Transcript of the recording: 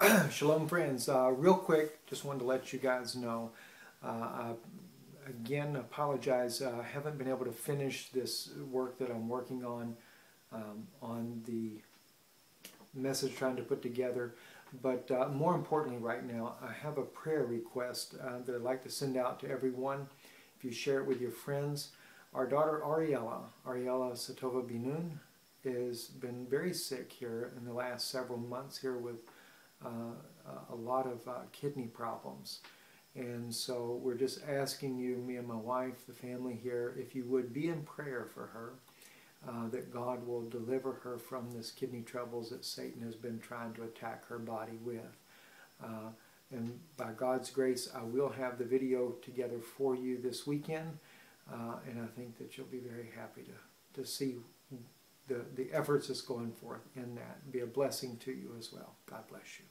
Shalom, friends. Uh, real quick, just wanted to let you guys know. Uh, I, again, apologize. Uh, I haven't been able to finish this work that I'm working on um, on the message trying to put together. But uh, more importantly, right now, I have a prayer request uh, that I'd like to send out to everyone. If you share it with your friends, our daughter Ariella, Ariella Satova Binun, has been very sick here in the last several months here with a lot of uh, kidney problems. And so we're just asking you, me and my wife, the family here, if you would be in prayer for her, uh, that God will deliver her from this kidney troubles that Satan has been trying to attack her body with. Uh, and by God's grace, I will have the video together for you this weekend. Uh, and I think that you'll be very happy to, to see the, the efforts that's going forth in that. Be a blessing to you as well. God bless you.